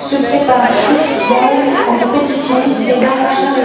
Se prépare à chute en compétition des Charlotte.